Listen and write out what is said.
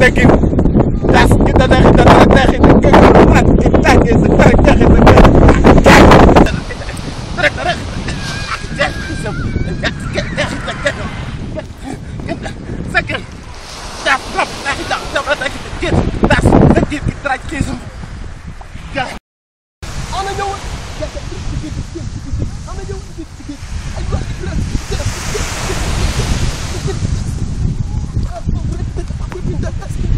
تجيب تاس كده داخل ده داخل تجهز تجهز تجهز Let's go.